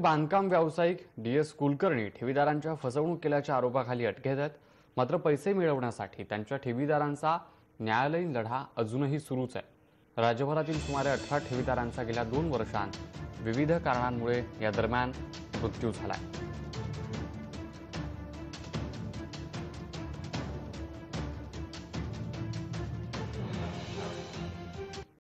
बांधकाम व्यावसायिक D S Kulkarni ठेवीदारांच्या फसवणूक केल्याच्या आरोपाखाली अटकेत आहेत. मात्र पैसे मिळवण्यासाठी त्यांच्या ठेवीदारांचा न्यायालयीन लढा अजूनही सुरूच आहे. राज्यभरातील सुमारे अठरा ठेवीदारांचा गेल्या दोन वर्षांत विविध कारणांमुळे या दरम्यान मृत्यू झालाय.